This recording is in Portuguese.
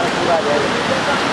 Para com o galera.